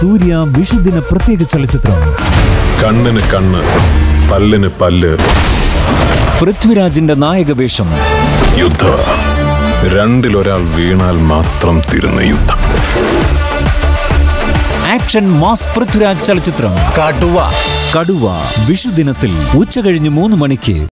സൂര്യ വിഷുദിന പ്രത്യേക ചലച്ചിത്രം. കണ്ണിന് കണ്ണ് പല്ലിന് പല്ല്. പൃഥ്വിരാജിന്റെ നായകവേഷം യുദ്ധ. രണ്ടിലൊരാൾ വീണാൽ മാത്രം തീരുന്ന യുദ്ധം. ആക്ഷൻ മാസ് പൃഥ്വിരാജ് ചലച്ചിത്രം. കടുവ. കടുവ വിഷുദിനത്തിൽ ഉച്ച കഴിഞ്ഞ് മൂന്ന് മണിക്ക്